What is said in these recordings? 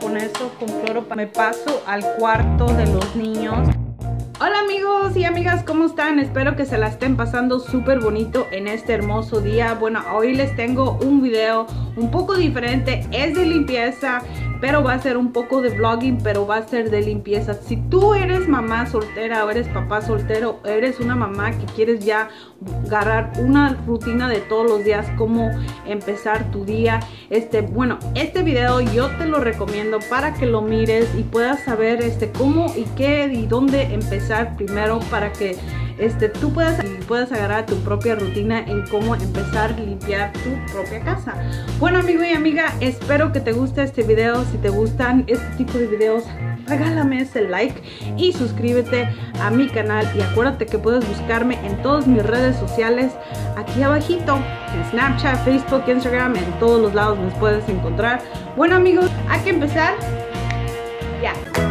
con eso, con cloro. Me paso al cuarto de los niños. Hola amigos y amigas, ¿cómo están? Espero que se la estén pasando súper bonito en este hermoso día. Bueno, hoy les tengo un video un poco diferente, es de limpieza pero va a ser un poco de vlogging, pero va a ser de limpieza. Si tú eres mamá soltera o eres papá soltero, eres una mamá que quieres ya agarrar una rutina de todos los días, cómo empezar tu día. Este, bueno, este video yo te lo recomiendo para que lo mires y puedas saber este cómo y qué y dónde empezar primero para que este, tú puedas, puedas agarrar tu propia rutina en cómo empezar a limpiar tu propia casa. Bueno amigo y amiga, espero que te guste este video. Si te gustan este tipo de videos, regálame ese like y suscríbete a mi canal y acuérdate que puedes buscarme en todas mis redes sociales aquí abajito en Snapchat, Facebook, Instagram, en todos los lados nos puedes encontrar. Bueno amigos, hay que empezar ya.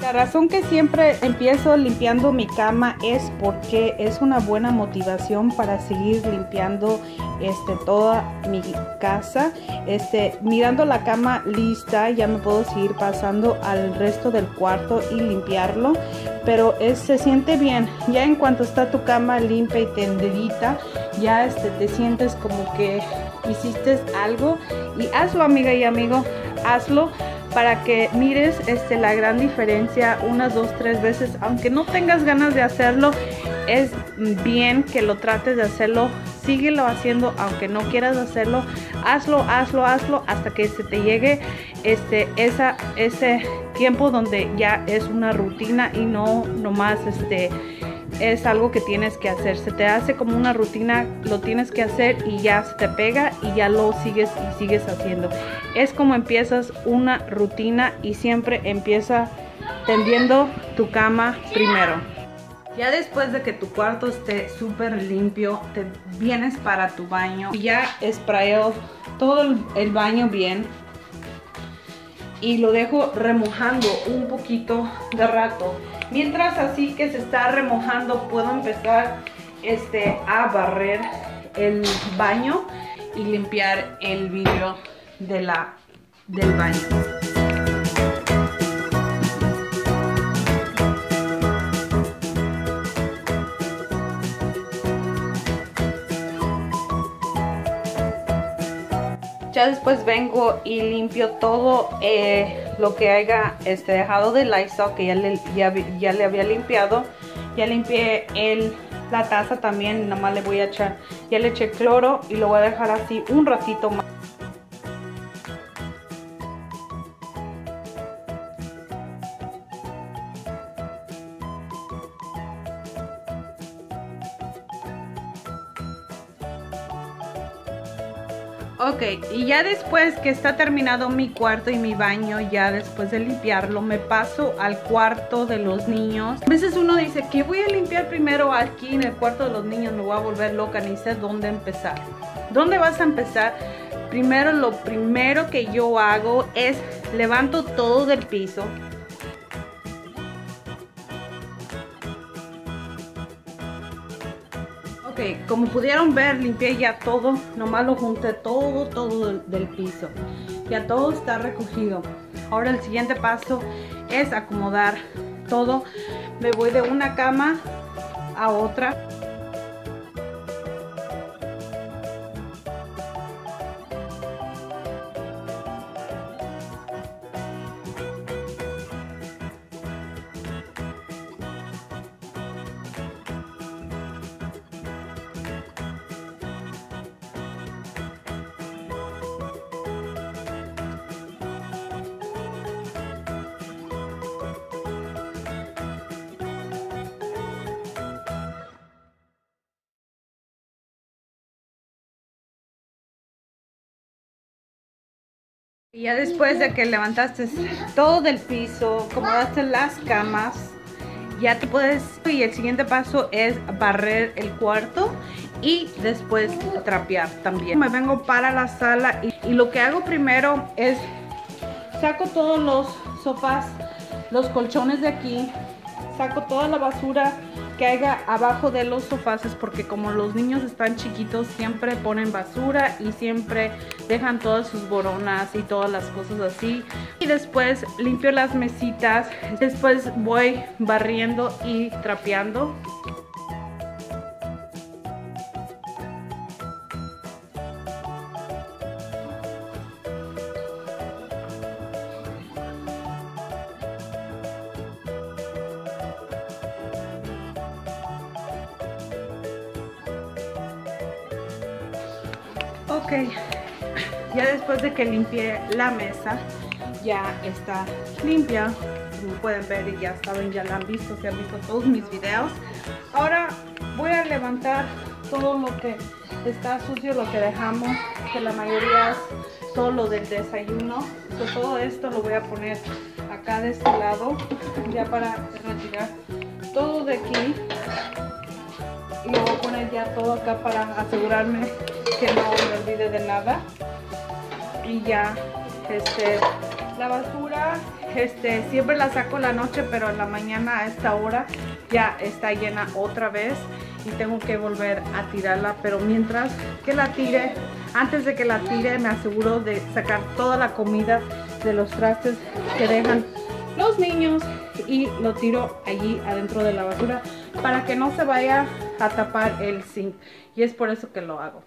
La razón que siempre empiezo limpiando mi cama es porque es una buena motivación para seguir limpiando este, toda mi casa. Este, mirando la cama lista, ya me puedo seguir pasando al resto del cuarto y limpiarlo. Pero es, se siente bien. Ya en cuanto está tu cama limpia y tendidita, ya este, te sientes como que hiciste algo. Y hazlo, amiga y amigo, hazlo para que mires este, la gran diferencia unas dos, tres veces. Aunque no tengas ganas de hacerlo, es bien que lo trates de hacerlo. Síguelo haciendo, aunque no quieras hacerlo. Hazlo, hazlo, hazlo hasta que se te llegue este, esa, ese tiempo donde ya es una rutina y no nomás este es algo que tienes que hacer. Se te hace como una rutina, lo tienes que hacer y ya se te pega y ya lo sigues y sigues haciendo. Es como empiezas una rutina y siempre empieza tendiendo tu cama primero. Ya después de que tu cuarto esté súper limpio, te vienes para tu baño. Y ya sprayeo todo el baño bien. Y lo dejo remojando un poquito de rato. Mientras así que se está remojando, puedo empezar este, a barrer el baño y limpiar el vidrio de la, del baño. Ya después vengo y limpio todo eh, lo que haya este, dejado de Lysol, que ya le, ya, ya le había limpiado. Ya limpié el, la taza también, nada más le voy a echar, ya le eché cloro y lo voy a dejar así un ratito más. Ok, y ya después que está terminado mi cuarto y mi baño, ya después de limpiarlo, me paso al cuarto de los niños. A veces uno dice que voy a limpiar primero aquí en el cuarto de los niños, me voy a volver loca, ni sé dónde empezar. ¿Dónde vas a empezar? Primero, lo primero que yo hago es levanto todo del piso, como pudieron ver, limpié ya todo. Nomás lo junté todo, todo del, piso. Ya todo está recogido. Ahora el siguiente paso es acomodar todo. Me voy de una cama a otra. Y ya después de que levantaste todo del piso, acomodaste las camas ya te puedes y el siguiente paso es barrer el cuarto y después trapear también. Me vengo para la sala y, y lo que hago primero es saco todos los sofás los colchones de aquí saco toda la basura que haya abajo de los sofás porque como los niños están chiquitos siempre ponen basura y siempre dejan todas sus boronas y todas las cosas así. Y después limpio las mesitas después voy barriendo y trapeando Ok, ya después de que limpié la mesa, ya está limpia. Como pueden ver y ya saben, ya la han visto, se han visto todos mis videos. Ahora voy a levantar todo lo que está sucio, lo que dejamos, que la mayoría es todo lo del desayuno. todo esto lo voy a poner acá de este lado, ya para retirar todo de aquí. Y lo voy a poner ya todo acá para asegurarme que no me olvide de nada. Y ya este la basura este siempre la saco la noche pero en la mañana a esta hora ya está llena otra vez y tengo que volver a tirarla. Pero mientras que la tire antes de que la tire me aseguro de sacar toda la comida de los trastes que dejan los niños y lo tiro allí adentro de la basura para que no se vaya a tapar el zinc. Y es por eso que lo hago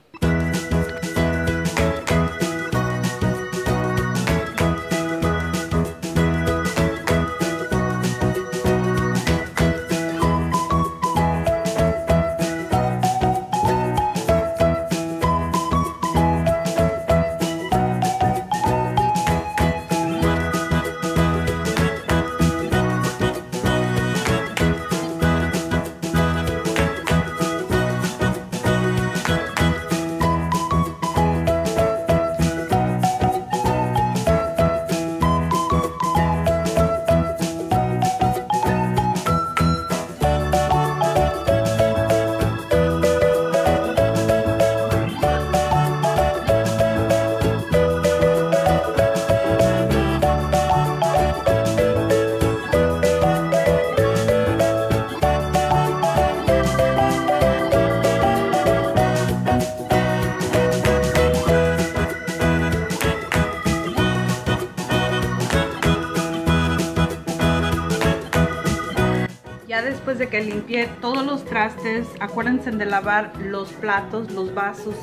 de que limpié todos los trastes, acuérdense de lavar los platos, los vasos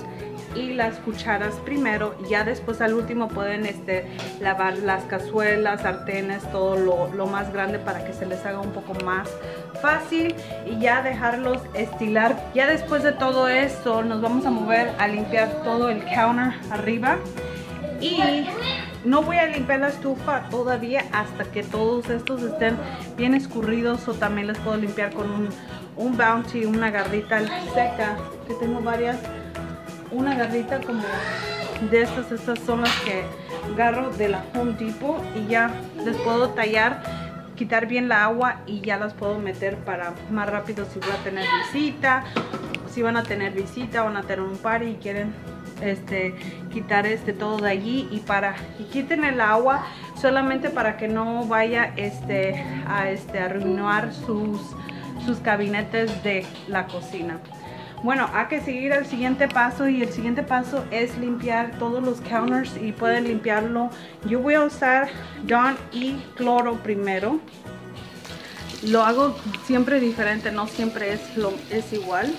y las cucharas primero. Ya después al último pueden este, lavar las cazuelas, sartenes, todo lo, lo más grande para que se les haga un poco más fácil y ya dejarlos estilar. Ya después de todo esto nos vamos a mover a limpiar todo el counter arriba y no voy a limpiar la estufa todavía hasta que todos estos estén bien escurridos o también les puedo limpiar con un, un bounty, una garrita seca, que tengo varias, una garrita como de estas, estas son las que agarro de la Home Depot y ya les puedo tallar, quitar bien la agua y ya las puedo meter para más rápido si voy a tener visita, si van a tener visita, van a tener un party y quieren este, quitar este todo de allí y para quiten el agua solamente para que no vaya este, a este, arruinar sus, sus gabinetes de la cocina. Bueno, hay que seguir el siguiente paso y el siguiente paso es limpiar todos los counters y pueden limpiarlo. Yo voy a usar Dawn y cloro primero. Lo hago siempre diferente, no siempre es, lo, es igual.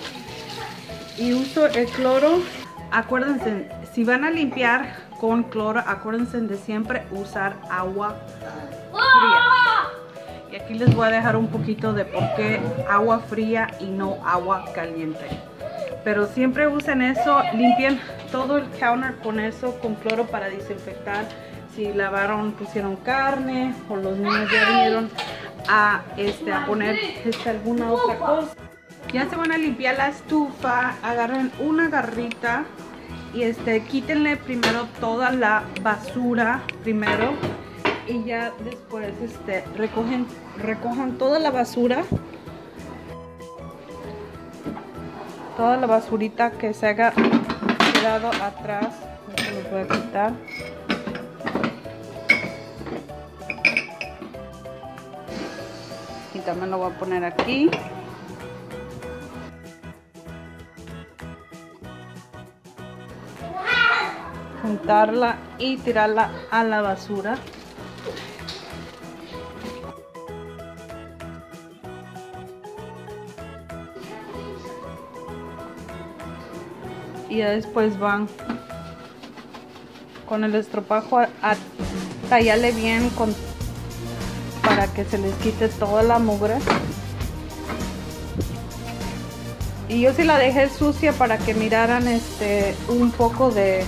Y uso el cloro acuérdense, si van a limpiar con cloro, acuérdense de siempre usar agua fría. Y aquí les voy a dejar un poquito de por qué agua fría y no agua caliente. Pero siempre usen eso, limpien todo el counter con eso, con cloro para desinfectar. Si lavaron, pusieron carne o los niños ya vinieron a, este, a poner este, alguna otra cosa. Ya se van a limpiar la estufa, agarren una garrita y este quítenle primero toda la basura primero y ya después este recogen recojan toda la basura. Toda la basurita que se haya quedado atrás los voy a quitar. Y también lo voy a poner aquí y tirarla a la basura. Y después van con el estropajo a, tallarle bien para que se les quite toda la mugre. Y yo sí la dejé sucia para que miraran este un poco de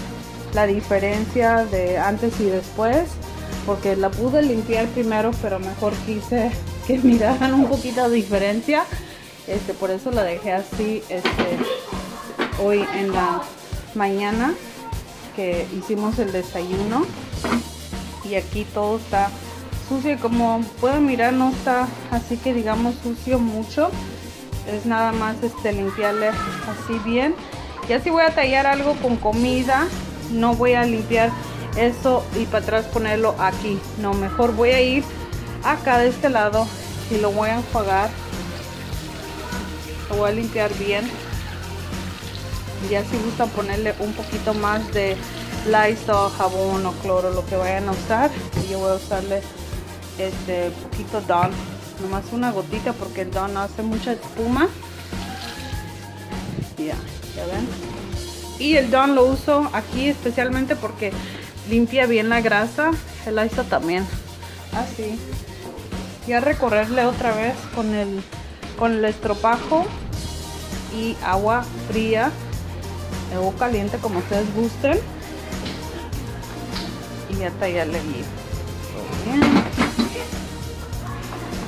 la diferencia de antes y después porque la pude limpiar primero pero mejor quise que miraran un poquito de diferencia. Este por eso la dejé así este hoy en la mañana que hicimos el desayuno. Y aquí todo está sucio como pueden mirar no está así que digamos sucio mucho. Es nada más este limpiarle así bien. Y así voy a tallar algo con comida no voy a limpiar eso y para atrás ponerlo aquí no mejor voy a ir acá de este lado y lo voy a enjuagar lo voy a limpiar bien ya si gustan ponerle un poquito más de Lysol, jabón o cloro, lo que vayan a usar. yo voy a usarle este poquito Dawn, nomás una gotita porque el Dawn hace mucha espuma. Ya, ya ven. Y el Dawn lo uso aquí especialmente porque limpia bien la grasa. El Lysol también. Así. Ya recorrerle otra vez con el, con el estropajo y agua fría o caliente como ustedes gusten y ya tallarle bien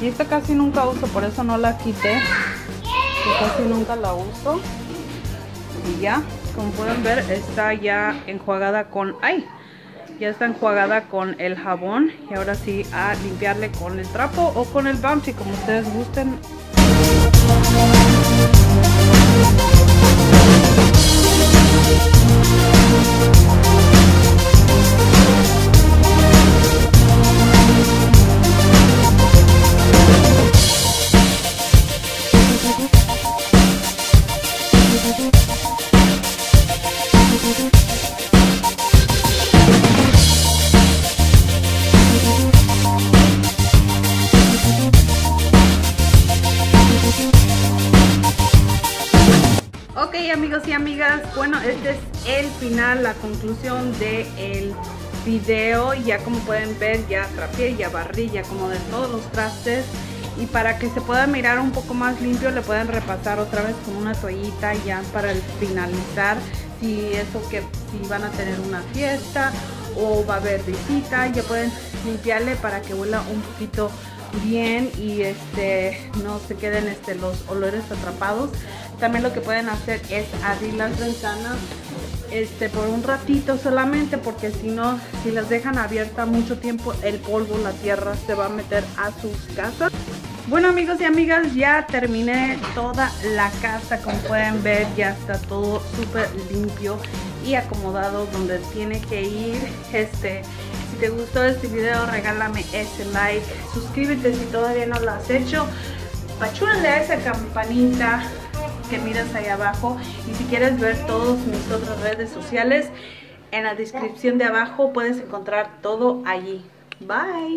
y esta casi nunca uso por eso no la quité casi nunca la uso y ya como pueden ver está ya enjuagada con ay ya está enjuagada con el jabón y ahora sí a limpiarle con el trapo o con el bounty como ustedes gusten amigas, bueno, este es el final, la conclusión del el video. Ya como pueden ver, ya trapié, ya barrí, ya como de todos los trastes. Y para que se pueda mirar un poco más limpio, le pueden repasar otra vez con una toallita ya para el finalizar. Si eso que si van a tener una fiesta o va a haber visita, ya pueden limpiarle para que huela un poquito bien y este no se queden este los olores atrapados también lo que pueden hacer es abrir las ventanas este por un ratito solamente porque si no si las dejan abiertas mucho tiempo el polvo la tierra se va a meter a sus casas. Bueno amigos y amigas ya terminé toda la casa como pueden ver ya está todo súper limpio y acomodado donde tiene que ir. Este si te gustó este video regálame ese like suscríbete si todavía no lo has hecho pachúrale a esa campanita que miras ahí abajo. Y si quieres ver todas mis otras redes sociales en la descripción de abajo puedes encontrar todo allí. Bye